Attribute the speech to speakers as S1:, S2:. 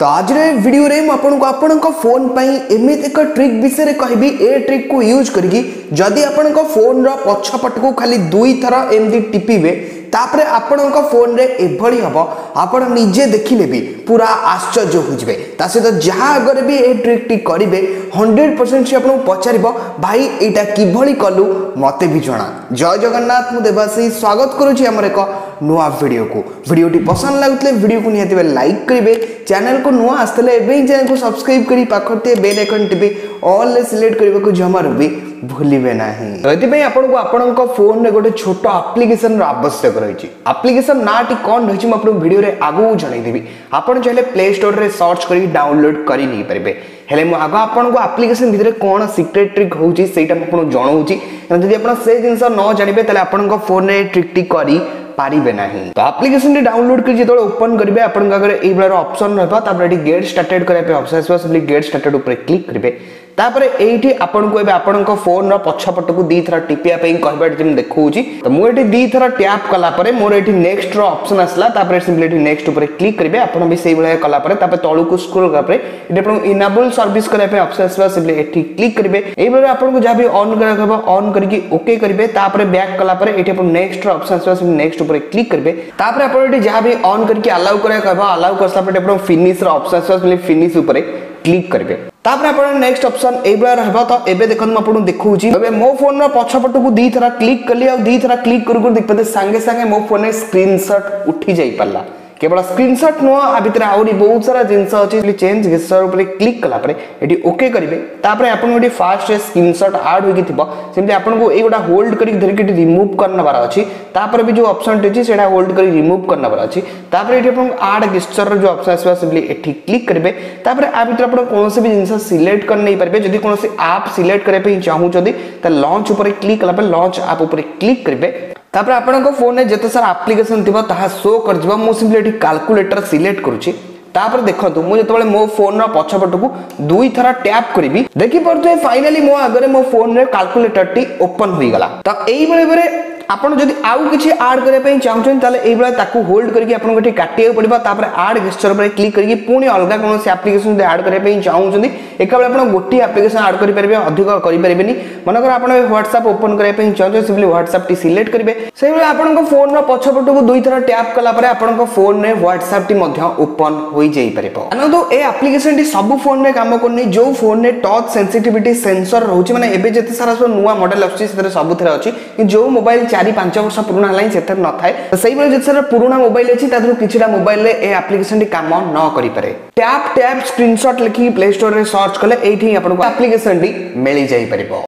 S1: तो आज भिडियो आपण को आपण फोन एमित एक ट्रिक विषय कह ट्रिक को यूज करी आपण फोन रछपट को खाली दुई थर एम टीपे तापर आपण फोन एभली हम आपण निजे देखिले भी पूरा आश्चर्य हो जाए सहित जहाँ आगे भी ये ट्रिकटी करेंगे हंड्रेड परसेंट सी आपको पचार भाई यहाँ किभ कलु मत भी जना जय जगन्नाथ मुशी स्वागत करुच्ची आम एक नुआ भिड को भिडियो पसंद लगुले भिड को लाइक करेंगे चैनल को नुआ आसते हैं चैनल को सब्सक्राइब कर बेल आइकन टी अल सिलेक्ट करने को जमार भी भूलिए ना ये तो आपको आपण फोन में गोटे छोट आप्लिकेसन रवश्यक रही आप्लिकेसन ना टी कौन रही भिडियो आगे जनईदेवी आपड़ चाहिए प्ले स्टोर में सर्च कर डाउनलोड करेंगे हेले मुझ आग आपको आप्लिकेसन भितर कौन सिक्रेट ट्रिक होती जनाऊँगी जब आप जिन न जानते आप फोन में ट्रिक्टी পারিবে না তো আপ্লিকেশনটি ডাউনলোড করে যেত ওপন করবে আপনার আগে এইভাবে অপশন রহব তারপরে এটি গেট স্টার্টেড করা অপশন আসবে সিম্পলি গেট স্টার্টেড উপরে ক্লিক করবে ତାପରେ ଏଇଠି ଆପଣଙ୍କୁ ଏବେ ଆପଣଙ୍କ ଫୋନର ପଛପଟକୁ ଦୁଇଥର ଟିପିବା ପାଇଁ କହିବା ଯେମିତି ଦେଖାଉଛି ତ ମୁଁ ଏଠି ଦୁଇଥର ଟ୍ୟାପ୍ କଲା ପରେ ମୋର ଏଠି ନେକ୍ସଟର ଅପସନ୍ ଆସିଲା ତାପରେ ସିମ୍ପଲି ଏଠି ନେକ୍ସଟ ଉପରେ କ୍ଲିକ୍ କରିବେ ଆପଣ ବି ସେଇଭଳିଆ କଲା ପରେ ତାପରେ ତଳକୁ ସ୍କ୍ରୋଲ୍ କଲା ପରେ ଏଠି ଆପଣଙ୍କୁ ଇନାବୁଲ୍ ସର୍ଭିସ୍ କରିବା ପାଇଁ ଅପସନ୍ ଆସିଲା ସିମ୍ପଲି ଏଠି କ୍ଲିକ୍ କରିବେ ଏଇଭଳି ଆପଣଙ୍କୁ ଯାହା ବି ଅନ୍ କରିବାକୁ ହେବ ଅନ୍ କରିକି ଓକେ କରିବେ ତାପରେ ବ୍ୟାକ୍ କଲା ପରେ ଏଠି ଆପଣ ନେକ୍ସଟର ଅପସନ୍ ଆସିବା ସିମ୍ପଲି ନେକ୍ସଟ ଉପରେ କ୍ଲିକ୍ କରିବେ ତାପରେ ଆପଣ ଏଠି ଯାହା ବି ଅନ୍ କରିକି ଆଲାଉ କରିବାକୁ ହେବ ଆଲାଉ କରିସାରିଲା ପରେ ଆପଣ ଫିନିଶର ଅପସନ୍ ଆସିବା ସିମ୍ପଲି ଫିନିଶ ଉପରେ କ୍ଲିକ୍ କରିବେ ତାପରେ ଆପଣ ନେକ୍ସଟ ଅପସନ୍ ଏଇଭଳିଆ ରହିବ ତ ଏବେ ଦେଖନ୍ତୁ ମୁଁ ଆପଣଙ୍କୁ ଦେଖାଉଛି ଏବେ ମୋ ଫୋନର ପଛପଟକୁ ଦୁଇଥର କ୍ଲିକ୍ କଲି ଆଉ ଦୁଇଥର କ୍ଲିକ୍ କରୁ କରୁ ଦେଖିପାରିବେ ସାଙ୍ଗେ ସାଙ୍ଗେ ମୋ ଫୋନରେ ସ୍କ୍ରିନସଟ୍ ଉଠି ଯାଇପାରିଲା केवल स्क्रीनसट नुह आ भितर आहुरी बहुत सारा जिनस अच्छे चेंज गेस्टर उपर क्लिक कलापर ये ओके करेंगे तापर आप फास्ट स्क्रीनसट आड हो थोड़ी आपको ये गोटा होल्ड करके धरिक रिमुव कर नबार अच्छी भी जो अप्सन टी से होल्ड कर रिमुव कर नबार अच्छी ये आप आड गेस्टर जो अप्सन आसमें क्लिक करेंगे आ भितर आप कौन भी जिन सिलेक्ट कर नहीं पारे जदि कौन आप सिलेक्ट करने चाहूँ तो लंच क्लिक कलापर लंच आप क्लिक करेंगे তাপরে আপনার ফোনে যেত সারা আপ্লিকেসন থাকবে তাহা শো করছি মু সিম্পলি এটি কাল্কুলেটর সিলেক্ট করছি তাপরে দেখন্তু মু যেতবে মো ফোনর পছপটকু দুই থর ট্যাপ করিবি দেখি পারুথিবে ফাইনালি মো আগরে মো ফোনরে কাল্কুলেটরটি ওপন হয়ে গলা তো এইভাবে ଆପଣ ଯଦି ଆଉ କିଛି ଆଡ୍ କରିବା ପାଇଁ ଚାହୁଁଛନ୍ତି ତାହେଲେ ଏଇଭଳିଆ ତାକୁ ହୋଲ୍ଡ କରିକି ଆପଣଙ୍କୁ ଏଠି କାଟିବାକୁ ପଡ଼ିବ ତାପରେ ଆଡ୍ ଗେଷ୍ଟର ଉପରେ କ୍ଲିକ୍ କରିକି ପୁଣି ଅଲଗା କୌଣସି ଆପ୍ଲିକେସନ୍ ଯଦି ଆଡ୍ କରିବା ପାଇଁ ଚାହୁଁଛନ୍ତି ଏକାବେଳେ ଆପଣ ଗୋଟିଏ ଆପ୍ଲିକେସନ୍ ଆଡ୍ କରିପାରିବେ ଅଧିକ କରିପାରିବେନି ମନେକର ଆପଣ ହ୍ୱାଟ୍ସଆପ୍ ଓପନ୍ କରିବା ପାଇଁ ଚାହୁଁଛନ୍ତି ସେଭଳି ହ୍ୱାଟ୍ସଆପ୍ଟି ସିଲେକ୍ଟ କରିବେ ସେଇଭଳି ଆପଣଙ୍କ ଫୋନ୍ର ପଛପଟକୁ ଦୁଇଥର ଟ୍ୟାପ୍ କଲା ପରେ ଆପଣଙ୍କ ଫୋନ୍ରେ ହ୍ୱାଟ୍ସଆପ୍ଟି ମଧ୍ୟ ଓପନ୍ ହୋଇଯାଇପାରିବ ଜାଣନ୍ତୁ ଏ ଆପ୍ଲିକେସନ୍ଟି ସବୁ ଫୋନ୍ରେ କାମ କରୁନି ଯେଉଁ ଫୋନ୍ରେ ଟଚ୍ ସେନ୍ସିଟିଭିଟି ସେନ୍ସର ରହୁଛି ମାନେ ଏବେ ଯେତେ ସାରା ସବୁ ନୂଆ ମଡେଲ୍ ଆସୁଛି ସେଥିରେ ସବୁଥିରେ ଅଛି ଯେଉଁ ମୋବାଇଲ୍ চারি ପାଞ୍ଚ ବର୍ଷ ପୁରୁଣା ହେଲା ହିଁ ସେଥିରେ ନଥାଏ ସେଇଭଳି ଯେତେ ସାରା ପୁରୁଣା ମୋବାଇଲ ଅଛି ତା ଦେହରୁ କିଛିଟା ମୋବାଇଲରେ ଏ ଆପ୍ଲିକେସନଟି କାମ ନ କରିପାରେ ଟ୍ୟାପ୍ ଟ୍ୟାପ୍ ସ୍କ୍ରିନସଟ୍ ଲେଖିକି ପ୍ଲେ ଷ୍ଟୋରରେ ସର୍ଚ୍ଚ କଲେ ଏଇଠି ହିଁ ଆପଣଙ୍କୁ ଆପ୍ଲିକେସନଟି ମିଳିଯାଇପାରିବ